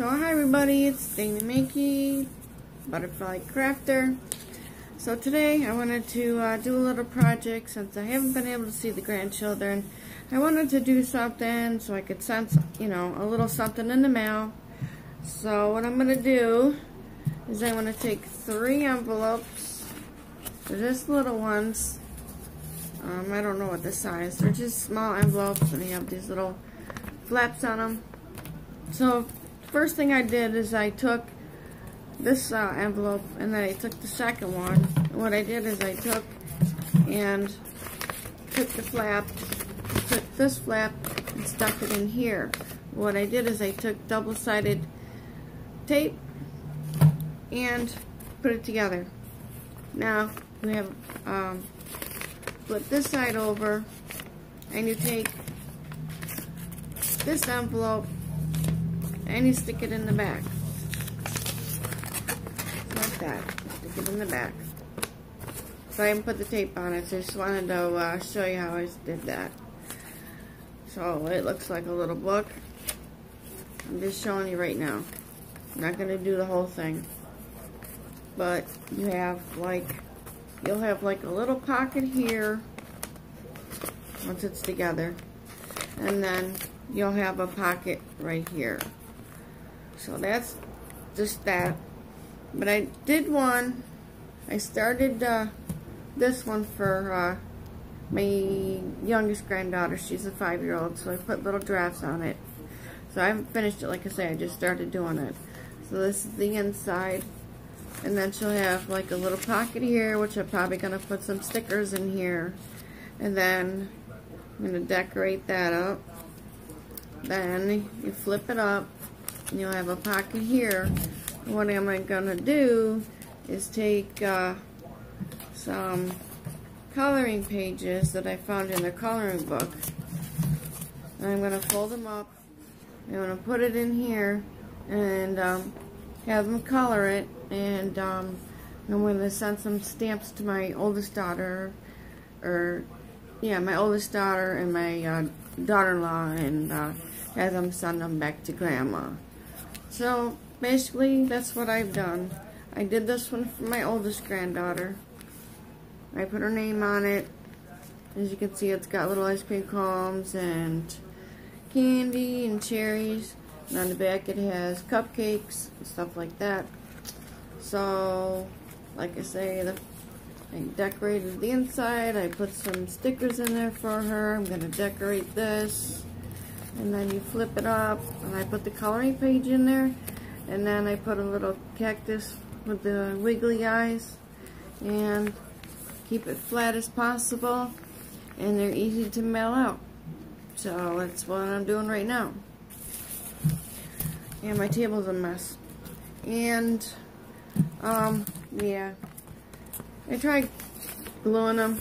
So hi everybody, it's Dana Makey, Butterfly Crafter. So today I wanted to uh, do a little project since I haven't been able to see the grandchildren. I wanted to do something so I could send, you know, a little something in the mail. So what I'm going to do is I want to take three envelopes. They're just little ones. Um, I don't know what the size. They're just small envelopes and they have these little flaps on them. So first thing I did is I took this uh, envelope and then I took the second one. And what I did is I took and took the flap, took this flap and stuck it in here. What I did is I took double-sided tape and put it together. Now we have um, flip this side over and you take this envelope and you stick it in the back. Like that. Stick it in the back. So I didn't put the tape on it, so I just wanted to uh, show you how I did that. So it looks like a little book. I'm just showing you right now. I'm not going to do the whole thing. But you have like, you'll have like a little pocket here once it's together. And then you'll have a pocket right here. So that's just that. But I did one. I started uh, this one for uh, my youngest granddaughter. She's a five-year-old, so I put little drafts on it. So I haven't finished it, like I say, I just started doing it. So this is the inside. And then she'll have like a little pocket here, which I'm probably going to put some stickers in here. And then I'm going to decorate that up. Then you flip it up you'll have a pocket here. What am I going to do is take uh, some coloring pages that I found in the coloring book. And I'm going to fold them up. I'm going to put it in here and um, have them color it. And um, I'm going to send some stamps to my oldest daughter, or yeah, my oldest daughter and my uh, daughter-in-law, and uh, have them send them back to grandma. So basically that's what I've done. I did this one for my oldest granddaughter. I put her name on it. As you can see it's got little ice cream cones and candy and cherries. And on the back it has cupcakes and stuff like that. So, like I say, the, I decorated the inside. I put some stickers in there for her. I'm going to decorate this and then you flip it up and I put the coloring page in there and then I put a little cactus with the wiggly eyes and keep it flat as possible and they're easy to mail out. So that's what I'm doing right now. And my table's a mess. And um yeah. I tried gluing them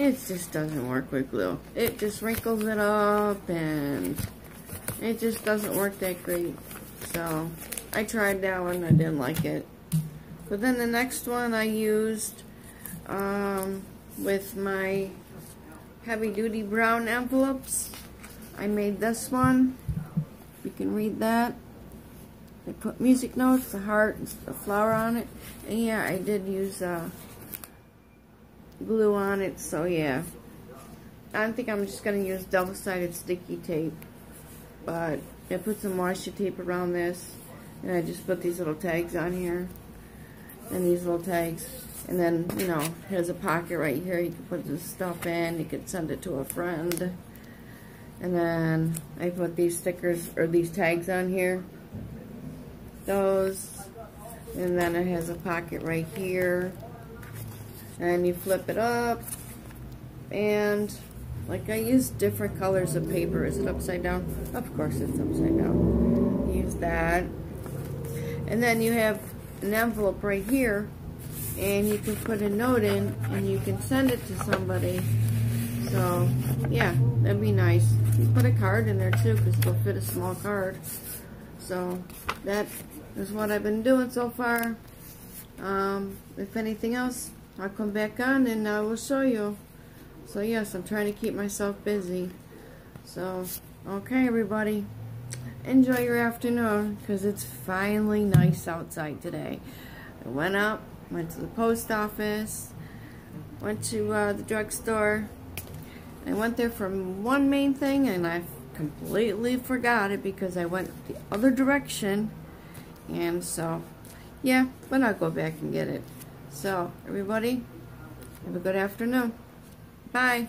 it just doesn't work with glue. It just wrinkles it up and it just doesn't work that great. So I tried that one, I didn't like it. But then the next one I used um, with my heavy duty brown envelopes. I made this one. You can read that. I put music notes, the heart, the flower on it. And yeah, I did use uh, glue on it, so yeah. I think I'm just going to use double-sided sticky tape. But I put some washi tape around this. And I just put these little tags on here. And these little tags. And then, you know, here's a pocket right here. You can put this stuff in. You can send it to a friend. And then I put these stickers, or these tags on here. Those. And then it has a pocket right here and you flip it up and like I use different colors of paper. Is it upside down? Of course it's upside down. Use that. And then you have an envelope right here and you can put a note in and you can send it to somebody. So, yeah, that'd be nice. You put a card in there too because it'll fit a small card. So, that is what I've been doing so far. Um, if anything else, I'll come back on and I will show you. So yes, I'm trying to keep myself busy. So, okay everybody. enjoy your afternoon because it's finally nice outside today. I went up, went to the post office, went to uh, the drugstore. I went there for one main thing and I completely forgot it because I went the other direction. And so, yeah, but I'll go back and get it. So, everybody, have a good afternoon. Bye.